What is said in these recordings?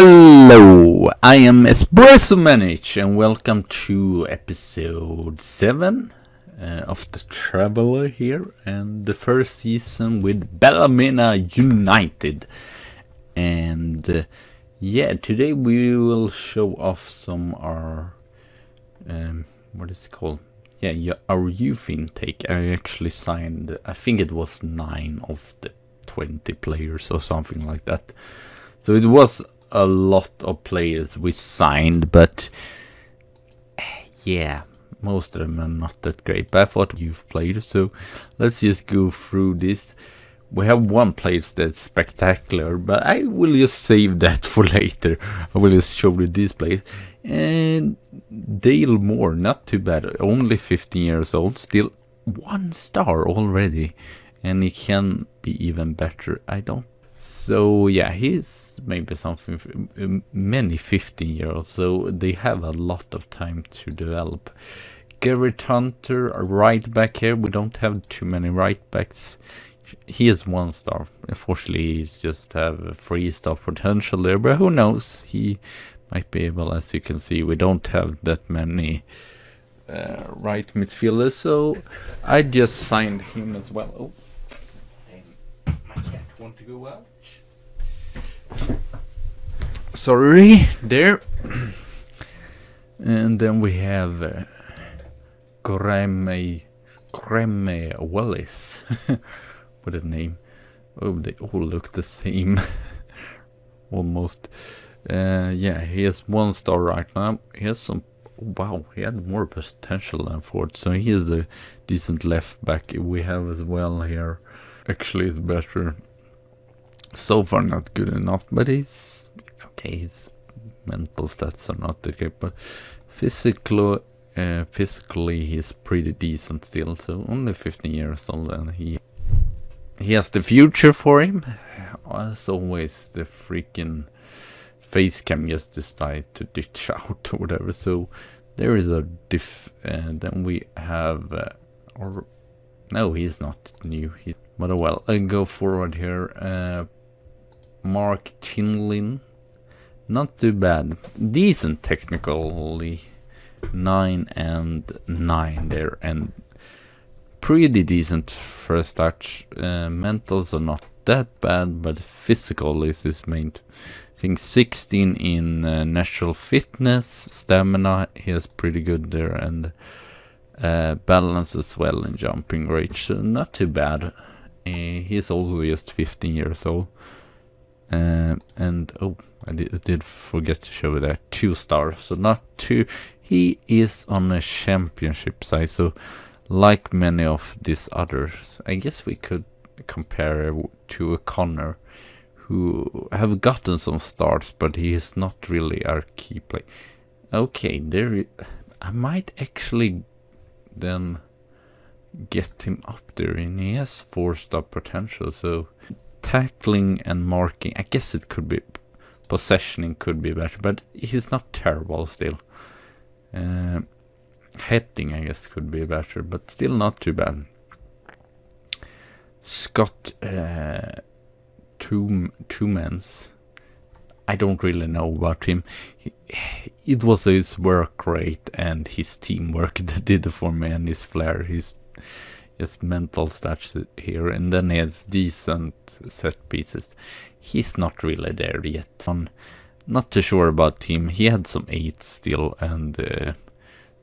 Hello, I am Espresso Manage and welcome to episode 7 uh, of The Traveler here and the first season with Ballymena United. And uh, yeah, today we will show off some our, um, what is it called? Yeah, yeah, our youth intake. I actually signed, I think it was 9 of the 20 players or something like that. So it was a lot of players we signed, but yeah, most of them are not that great. But I thought you've played, so let's just go through this. We have one place that's spectacular, but I will just save that for later. I will just show you this place. And Dale Moore, not too bad, only 15 years old, still one star already. And he can be even better. I don't so yeah, he's maybe something many 15 year olds, so they have a lot of time to develop. Garrett Hunter, a right back here. We don't have too many right backs. He is one star. Unfortunately, he's just have three star potential there, but who knows? He might be able, as you can see, we don't have that many uh, right midfielders, so I just signed him as well. Oh, want to go? Sorry, there. and then we have uh, Greme, Greme Willis. what a name. Oh, they all look the same. Almost. Uh, yeah, he has one star right now. He has some. Wow, he had more potential than Ford. So he is a decent left back we have as well here. Actually, is better so far not good enough, but he's okay. His mental stats are not that great, but physically, uh, physically he's pretty decent still. So only 15 years old, and he he has the future for him. As always, the freaking face cam just decided to ditch out or whatever. So there is a diff. And then we have, uh, or no, he's not new. He, but well, I go forward here. Uh, Mark Timlin. Not too bad. Decent technically. 9 and 9 there. And pretty decent first touch. Uh, mentals are not that bad, but physical is his main. I think 16 in uh, natural fitness, stamina, he is pretty good there, and uh, balance as well in jumping range, so not too bad. Uh, he's also just 15 years old. Uh, and oh, I did, did, forget to show that two stars. So not two. He is on a championship side. So like many of these others, I guess we could compare to a Connor who have gotten some stars, but he is not really our key play. Okay, there. I might actually then get him up there, and he has four star potential. So tackling and marking, I guess it could be possessioning could be better, but he's not terrible still. Uh, heading, I guess, could be better, but still not too bad. Scott uh, two Two I don't really know about him. He, it was his work rate and his teamwork that did it for me and his flair. He's just mental stats here, and then he has decent set pieces. He's not really there yet. I'm not too sure about him. He had some eight still, and uh,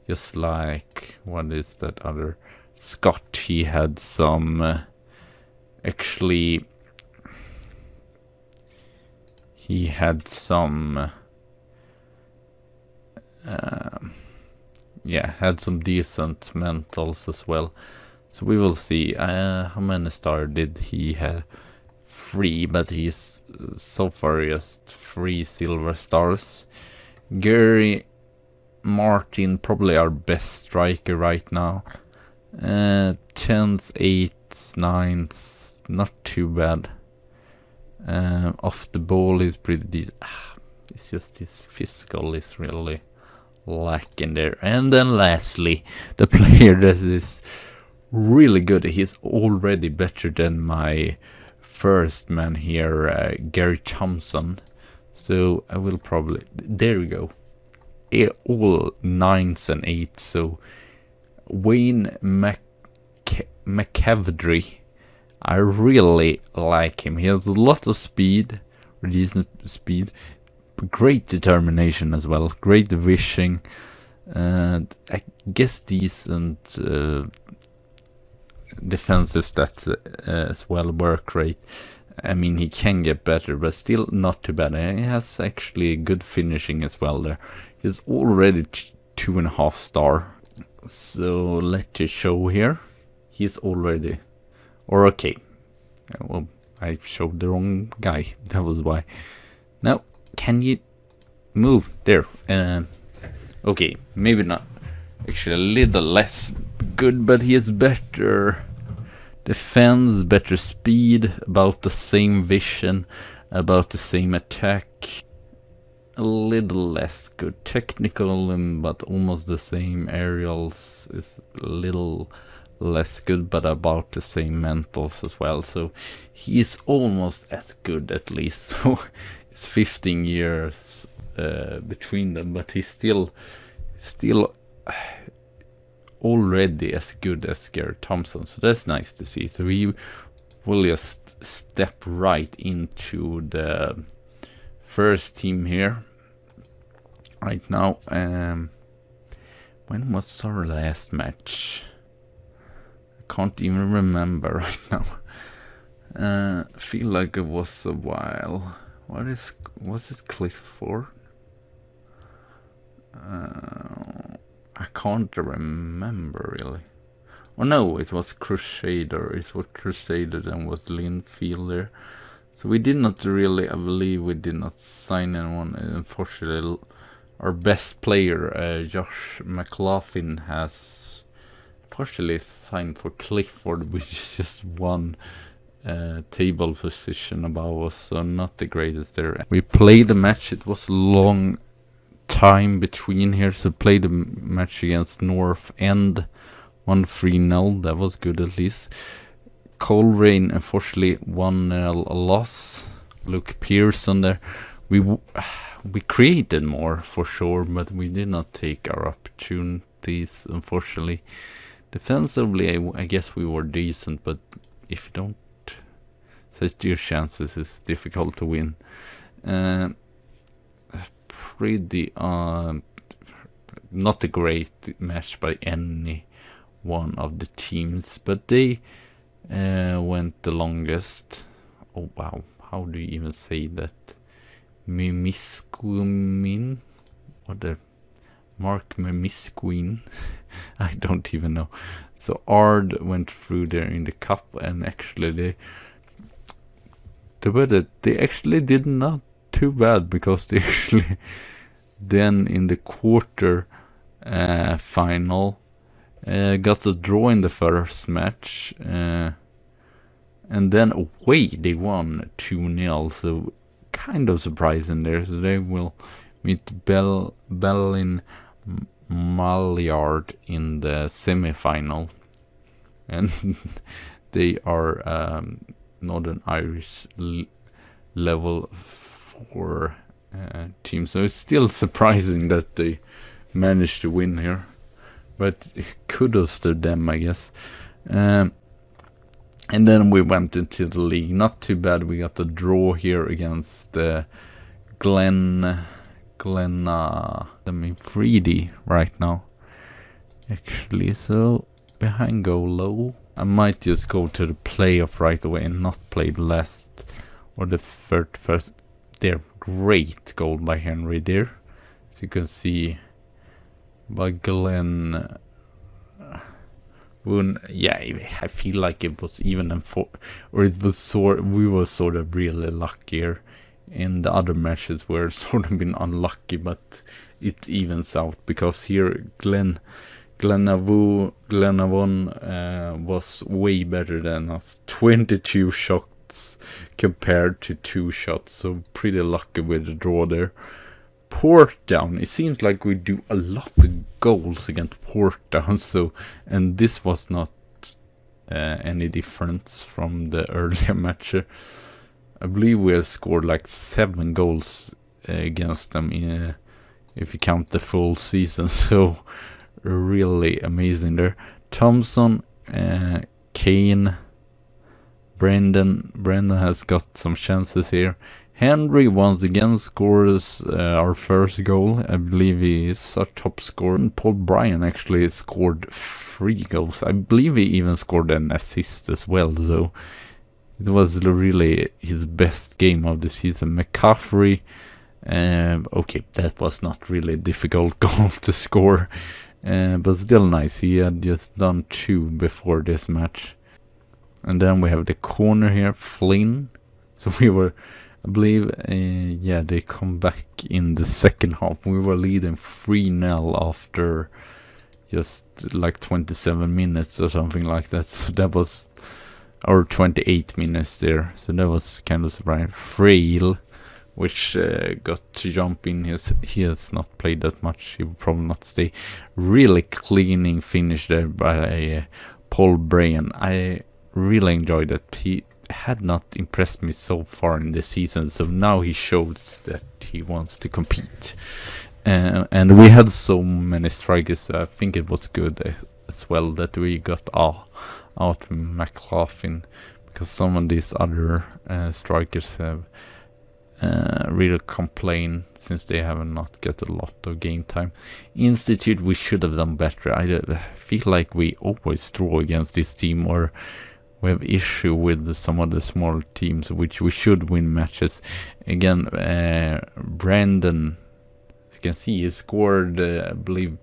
just like what is that other Scott? He had some uh, actually. He had some. Uh, yeah, had some decent mentals as well. So we will see uh, how many stars did he have. Three, but he's uh, so far just three silver stars. Gary Martin, probably our best striker right now. Uh, tens, eights, nines, not too bad. Uh, off the ball is pretty decent. Ah, it's just his physical is really lacking there. And then lastly, the player that is really good. He's already better than my first man here, uh, Gary Thompson. So I will probably, there we go. All nines and eights. So Wayne Mc, McKendry, I really like him. He has a lot of speed, decent speed, great determination as well, great vision, and I guess decent uh, defensive stats uh, as well, work rate. I mean, he can get better, but still not too bad. He has actually good finishing as well there. He's already two and a half star. So let's just show here. He's already, or okay. Well, I showed the wrong guy. That was why. Now, can you move there? Uh, okay, maybe not. Actually, a little less good, but he is better defense, better speed, about the same vision, about the same attack. A little less good technical, um, but almost the same. Aerials is a little less good, but about the same mentals as well. So he is almost as good at least. So it's 15 years uh, between them, but he's still, still already as good as Garrett Thompson. So that's nice to see. So we will just step right into the first team here. Right now, um, when was our last match? I can't even remember right now. Uh, feel like it was a while. What is was it Clifford? Uh, I can't remember really. Oh no, it was Crusader. It was Crusader and was Linfield. So we did not really, I believe we did not sign anyone. Unfortunately, our best player, uh, Josh McLaughlin, has partially signed for Clifford, which is just one uh, table position above us, so not the greatest there. We played the match, it was long time between here to play the match against North End. 1 3 0, that was good at least. Coleraine, unfortunately, 1 0 loss. Luke Pearson there. We we created more for sure, but we did not take our opportunities, unfortunately. Defensively, I, guess we were decent, but if you don't such your chances, it's difficult to win. Uh, pretty um, not a great match by any one of the teams, but they uh, went the longest. Oh wow, how do you even say that? Mimiskumin? What the? Mark Mimisqueen? I don't even know. So Ard went through there in the cup, and actually they, they, they actually did not too bad because they actually then in the quarter uh, final uh, got a draw in the first match uh, and then away they won 2-0 so kind of surprising there. So they will meet Bell Bellin Malyard in the semi-final. And they are um, Northern Irish level four uh, team. So it's still surprising that they managed to win here. But kudos to them, I guess. Um, and then we went into the league. Not too bad. We got a draw here against uh, Glen, Glen, uh, I mean, 3D right now. Actually, so behind go low. I might just go to the playoff right away and not play the last or the third first there. Great goal by Henry there. As you can see by Glenn Woon, yeah, I feel like it was even in for, or it was sort, we were sort of really luckier. In the other matches, were sort of been unlucky, but it evens out because here Glenn, Glenavon, Glenavon uh, was way better than us. 22 shots compared to two shots. So pretty lucky with the draw there. Portadown. It seems like we do a lot of goals against Portadown. So and this was not uh, any difference from the earlier match. I believe we have scored like seven goals against them in, uh, if you count the full season. So really amazing there. Thompson, uh, Kane, Brendan. Brendan has got some chances here. Henry once again scores uh, our first goal. I believe he is our top scorer. And Paul Bryan actually scored three goals. I believe he even scored an assist as well. So it was really his best game of the season. McCaffrey. Um, okay, that was not really a difficult goal to score. Uh, but still nice. He had just done two before this match. And then we have the corner here, Flynn. So we were I believe, uh, yeah, they come back in the second half. We were leading 3-0 after just like 27 minutes or something like that. So that was, or 28 minutes there. So that was kind of surprising. Frail, which uh, got to jump in. His, he has not played that much. He will probably not stay. Really cleaning finish there by uh, Paul Bryan. I really enjoyed that He had not impressed me so far in the season, so now he shows that he wants to compete. Uh, and we had so many strikers, I think it was good as well that we got uh, out of McLaughlin, because some of these other uh, strikers have uh, really complained since they have not got a lot of game time. Institute, we should have done better. I feel like we always draw against this team or we have issue with some of the small teams, which we should win matches. Again, uh, Brandon, as you can see, he scored, uh, I believe,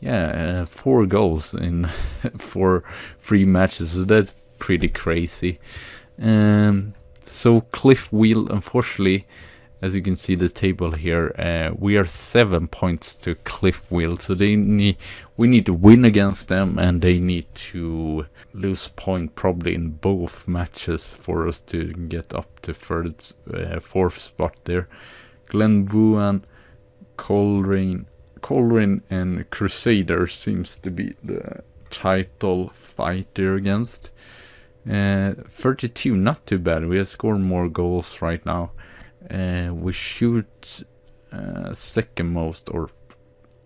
yeah, uh, four goals in four three matches. So that's pretty crazy. Um, so Cliftonville, unfortunately, as you can see the table here, uh, we are seven points to Cliftonville. So they need, we need to win against them, and they need to lose point probably in both matches for us to get up to third, uh, fourth spot there. Glenavon, Coleraine, Coleraine, and Crusader seems to be the title fight there against. Uh, 32, not too bad. We have scored more goals right now. Uh, we shoot uh, second most or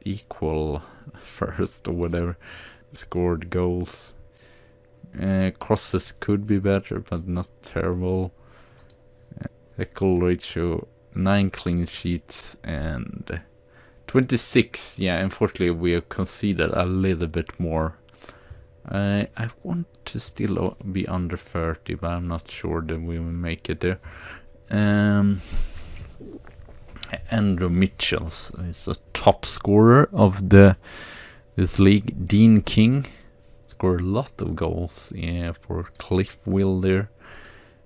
equal first or whatever. Scored goals. Uh, crosses could be better, but not terrible. Uh, goal ratio 9 clean sheets and 26. Yeah, unfortunately, we have conceded a little bit more. Uh, I want to still be under 30, but I'm not sure that we will make it there. Um, Andrew Mitchells is a top scorer of the this league. Dean King scored a lot of goals yeah, for Cliff Wilder.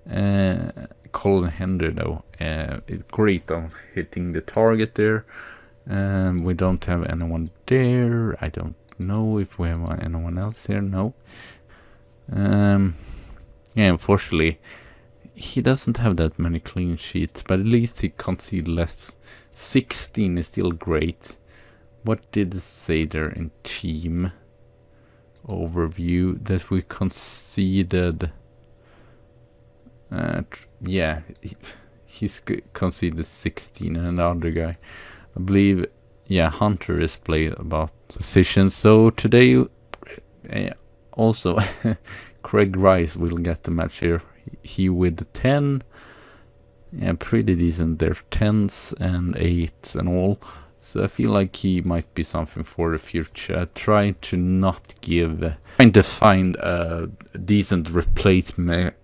Uh, Colin Henry though, uh, is great on hitting the target there. Um, we don't have anyone there. I don't know if we have anyone else here. No. Um, yeah, unfortunately, he doesn't have that many clean sheets, but at least he conceded less. 16 is still great. What did it say there in team overview that we conceded? Uh, yeah, he, he's conceded 16 and another guy. I believe, yeah, Hunter is played about positions. So today, uh, also, Craig Rice will get the match here he with 10 yeah pretty decent there 10s and 8s and all so I feel like he might be something for the future. I try to not give, uh, trying to find a decent replacement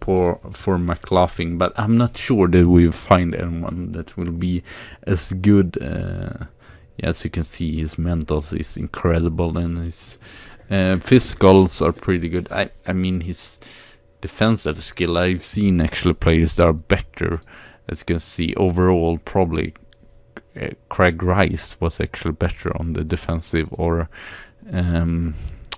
for for McLaughlin, but I'm not sure that we'll find anyone that will be as good. Uh, as you can see, his mentals is incredible and his uh, physicals are pretty good. I I mean his defensive skill. I've seen actually players that are better. As you can see, overall, probably uh, Craig Rice was actually better on the defensive or um,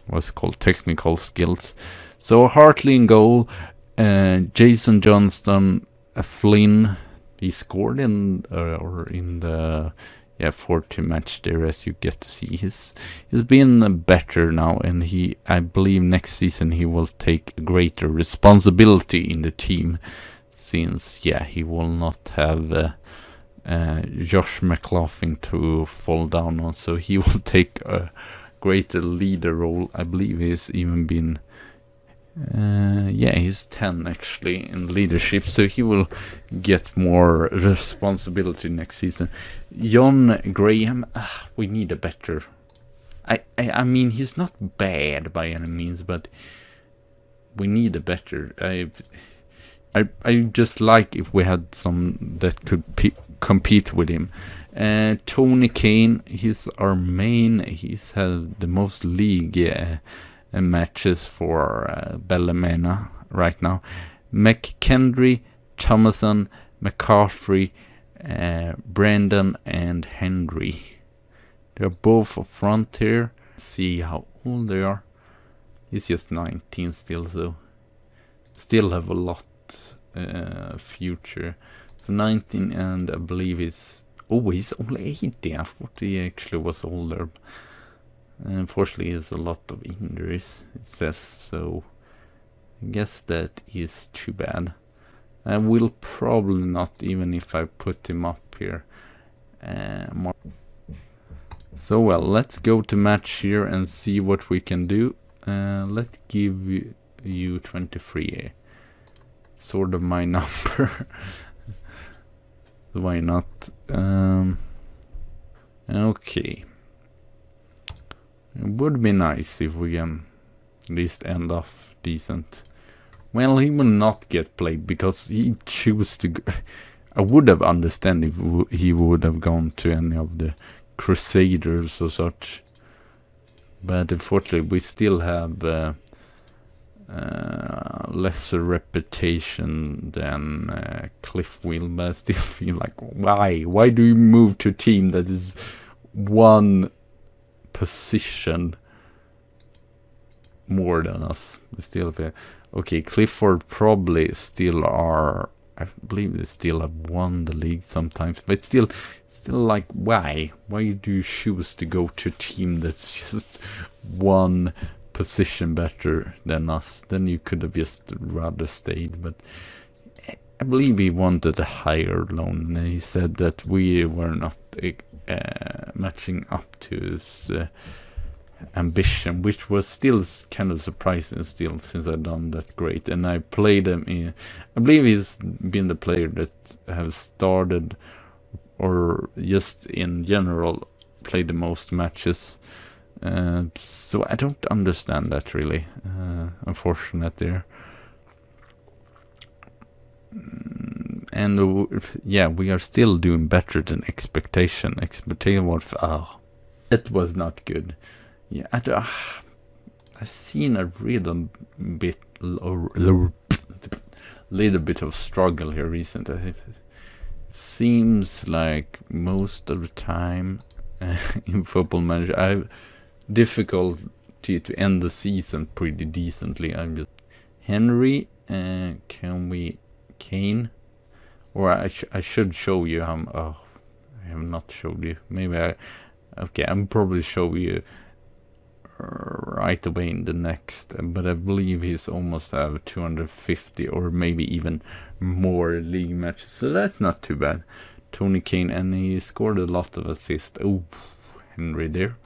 what's called technical skills. So Hartley in goal, uh, Jason Johnston, uh, Flynn, he scored in uh, or in the yeah, for to match there as you get to see. He's he's been better now, and he I believe next season he will take greater responsibility in the team, since yeah he will not have uh, uh, Josh McLaughlin to fall down on, so he will take a greater leader role. I believe he's even been, uh, yeah, he's 10 actually in leadership, so he will get more responsibility next season. John Graham, uh, we need a better. I, I, I mean, he's not bad by any means, but we need a better. I, I, I just like if we had some that could compete with him. Uh, Tony Kane, he's our main. He's had the most league uh, matches for uh, Ballymena right now. McKendry, Thomason, McCaffrey, uh, Brandon, and Henry. They're both front here. See how old they are. He's just 19 still, so still have a lot uh, future. So 19 and I believe he's... Oh, he's only 80. I thought he actually was older. Unfortunately, he has a lot of injuries, it says, so... I guess that is too bad. I will probably not, even if I put him up here. Uh. So well, let's go to match here and see what we can do. Uh, let's give you, you 23 sort of my number. Why not? Um, okay. It would be nice if we can at least end off decent. Well, he will not get played because he chose to go. I would have understand if he would have gone to any of the Crusaders or such. But unfortunately, we still have uh, uh, lesser reputation than uh, Cliff will, but I still feel like, why? Why do you move to a team that is one position more than us? Still feel, okay, Clifford probably still are, I believe they still have won the league sometimes, but still, still like, why? Why do you choose to go to a team that's just one position better than us, then you could have just rather stayed. But I believe he wanted a higher loan. And he said that we were not uh, matching up to his uh, ambition, which was still kind of surprising still since I've done that great. And I played him in, I believe he's been the player that have started or just in general played the most matches uh, so I don't understand that really. Uh, unfortunate there. Mm, and yeah, we are still doing better than expectation. Expectation was oh, it was not good. Yeah, I, uh, I've seen a little bit, little bit of struggle here recently. It seems like most of the time uh, in Football Manager, I've difficulty to end the season pretty decently. I'm just Henry. Uh, can we Kane? Or I sh I should show you how. Oh, I have not showed you. Maybe I. Okay, I'm probably show you right away in the next. But I believe he's almost have 250 or maybe even more league matches. So that's not too bad. Tony Kane and he scored a lot of assists. Oh, Henry there.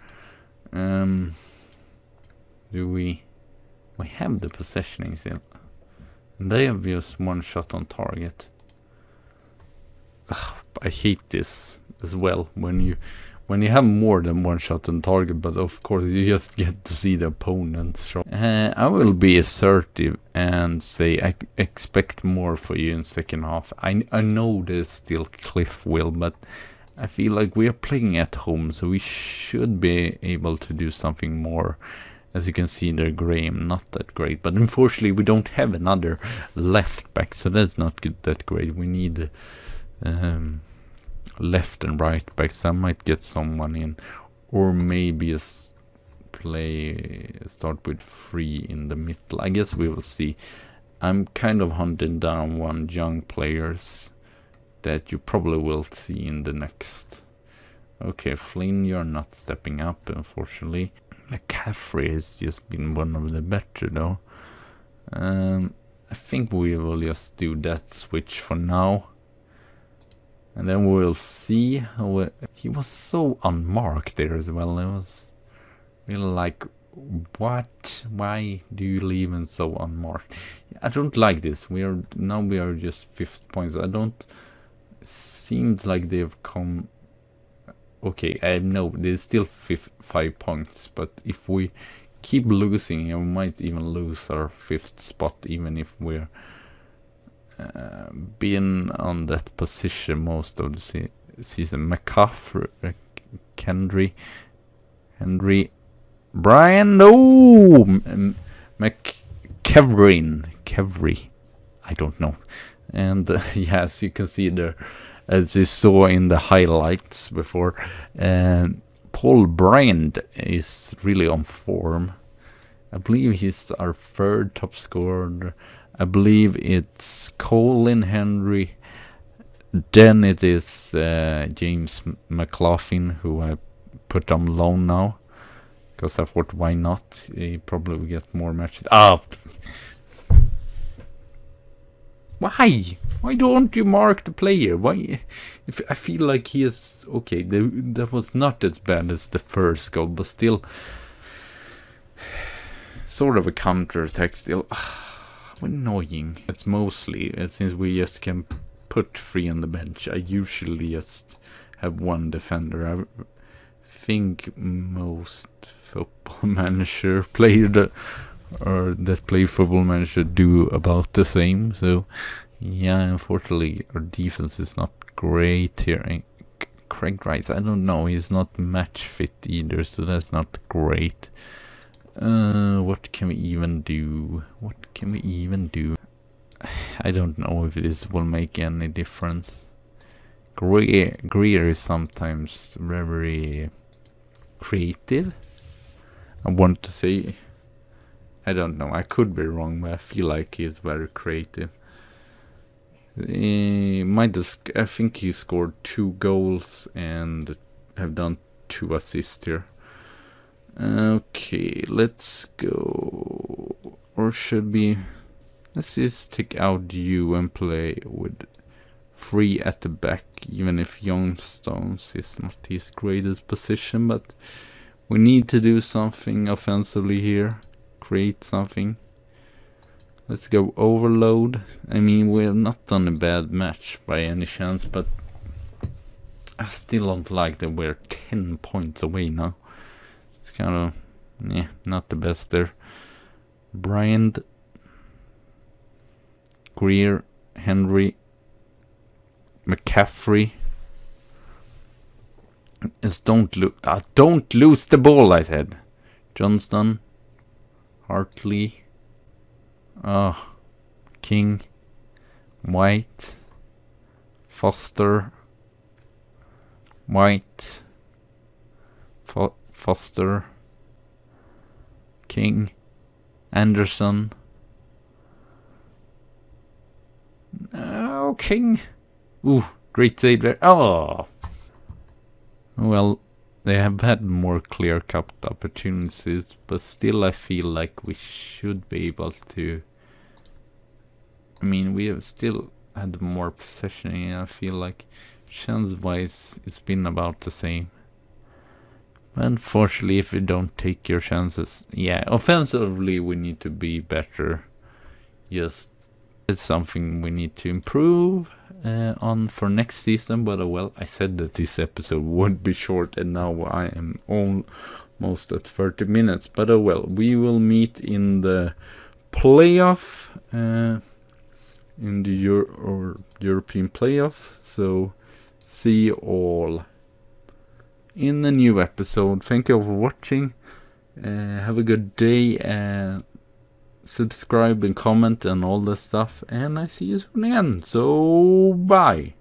Um, do we... We have the possessioning still. They have just one shot on target. Ugh, I hate this as well when you when you have more than one shot on target, but of course you just get to see the opponent's shot. Uh, I will be assertive and say I expect more for you in second half. I, I know there's still Cliff will, but I feel like we are playing at home, so we should be able to do something more. As you can see there, Graham, not that great. But unfortunately, we don't have another left back, so that's not good, that great. We need um, left and right backs. I might get someone in. Or maybe a play, start with three in the middle. I guess we will see. I'm kind of hunting down one young players that you probably will see in the next. Okay, Flynn, you're not stepping up, unfortunately. McCaffrey has just been one of the better, though. Um, I think we will just do that switch for now. And then we'll see how he was so unmarked there as well. It was really like, what? Why do you leave him so unmarked? I don't like this. We are now we are just fifth points. I don't. Seems like they've come. Okay, I know there's still fifth, five points, but if we keep losing, we might even lose our fifth spot, even if we're uh, been on that position most of the se season. McCaffrey, uh, Henry, Henry, Brian, no, McKevrin, Kevry, I don't know. And uh, yes, you can see there, as you saw in the highlights before, uh, Paul Bryant is really on form. I believe he's our third top scorer I believe it's Colin Henry. Then it is uh, James McLaughlin, who I put on loan now. Because I thought, why not? He probably will get more matches. Ah! Why? Why don't you mark the player? Why? If I feel like he is okay. The, that was not as bad as the first goal, but still, sort of a counter attack. Still, annoying. It's mostly, uh, since we just can put three on the bench, I usually just have one defender. I think most football manager player that, or that play football manager do about the same. So, yeah, unfortunately, our defense is not great here. And Craig Rice, I don't know, he's not match fit either, so that's not great. Uh, what can we even do? What can we even do? I don't know if this will make any difference. Greer, Greer is sometimes very creative. I want to say, I don't know, I could be wrong, but I feel like he is very creative. He might I think he scored two goals and have done two assists here. Okay, let's go. Or should we... Let's just take out you and play with three at the back, even if Youngstones is not his greatest position, but we need to do something offensively here. Create something. Let's go overload. I mean, we're not done a bad match by any chance, but I still don't like that we're 10 points away now. It's kind of, yeah, not the best there. Bryant, Greer, Henry, McCaffrey. Just don't lose. Don't lose the ball, I said. Johnston, Hartley, oh, King, White, Foster, White, Fo Foster, King, Anderson. Uh, oh, King. Ooh, great save there. Oh. Well, they have had more clear-cut opportunities, but still I feel like we should be able to... I mean, we have still had more possession, I feel like chance-wise it's been about the same. Unfortunately, if you don't take your chances, yeah, offensively we need to be better. Just it's something we need to improve uh, on for next season. But uh, well, I said that this episode would be short, and now I am almost at 30 minutes. But uh, well, we will meet in the playoff, uh, in the Euro or European playoff. So see you all in the new episode. Thank you for watching. Uh, have a good day. Uh, subscribe and comment and all this stuff. And I see you soon again. So, bye.